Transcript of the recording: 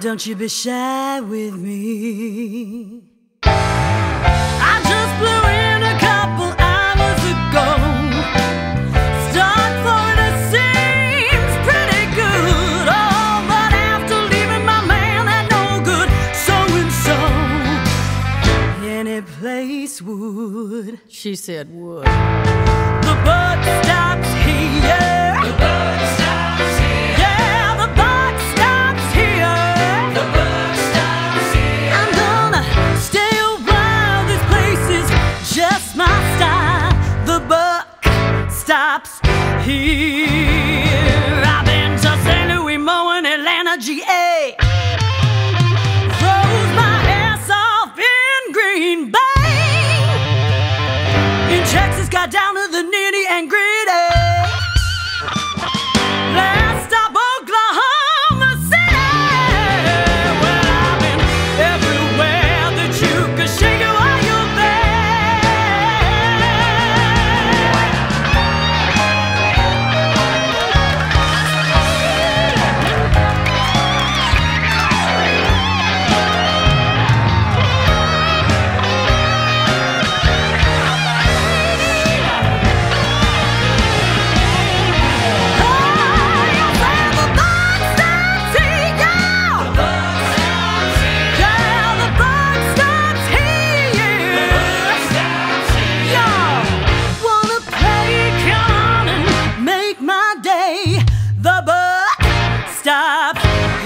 Don't you be shy with me. I just blew in a couple hours ago. Start for it seems pretty good. Oh, but after leaving my man, that no good. So and so, any place would. She said would. The buck stops here. I've been to St. Louis, Mo, and Atlanta, GA. Froze my ass off in Green Bay. In Texas, got down